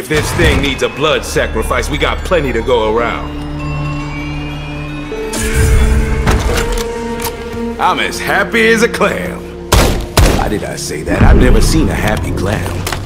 If this thing needs a blood sacrifice, we got plenty to go around. I'm as happy as a clam. Why did I say that? I've never seen a happy clam.